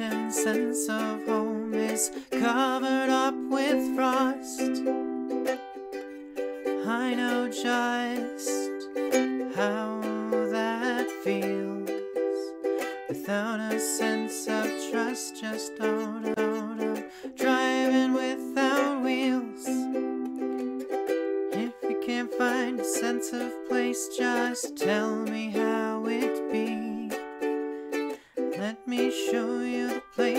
and sense of home is covered up with frost. I know just how that feels without a sense of trust, just out of driving without wheels. If you can't find a sense of place, just tell me how. Me show you the place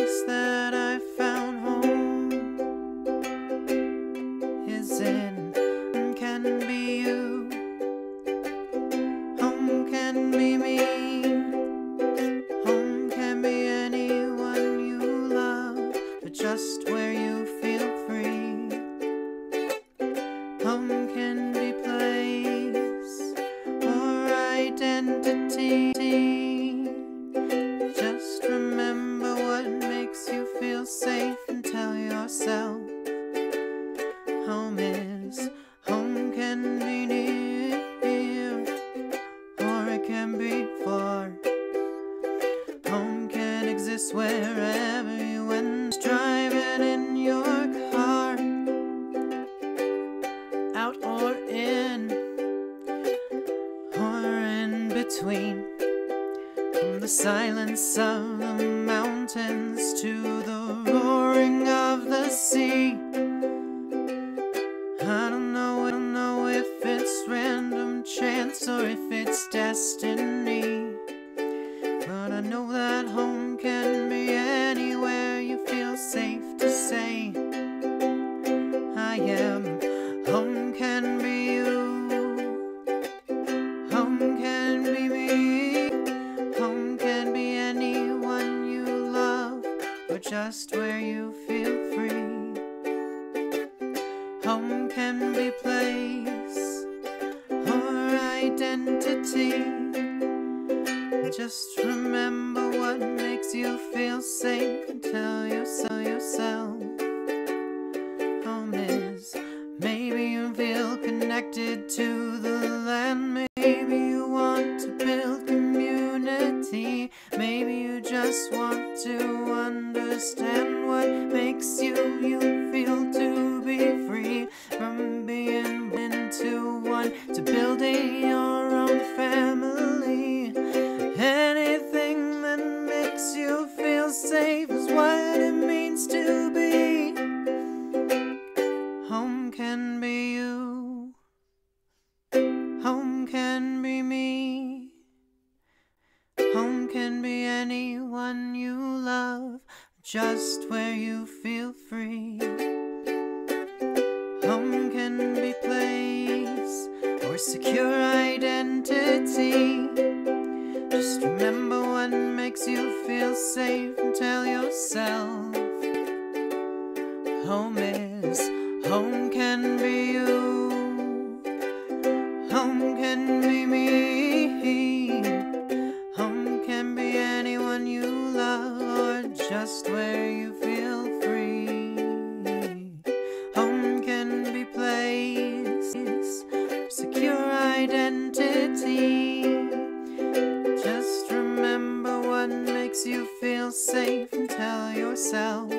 home is. Home can be near or it can be far. Home can exist wherever you end. Driving in your car, out or in, or in between. From the silence of the mountains to the roaring of the sea. Just where you feel free. Home can be place or identity. Just remember what makes you feel safe and tell yourself yourself. Home is maybe you feel connected to the land. Maybe you want to build community. Maybe you just want to understand what makes you you feel to be free from being into one to building your own family. Anything that makes you feel safe is what it means to be. Home can be you. Home can be me. Home can be anyone you love, just where you feel free. Home can be place or secure identity. Just remember what makes you feel safe and tell yourself home is. Just where you feel free. Home can be place, secure identity. Just remember what makes you feel safe and tell yourself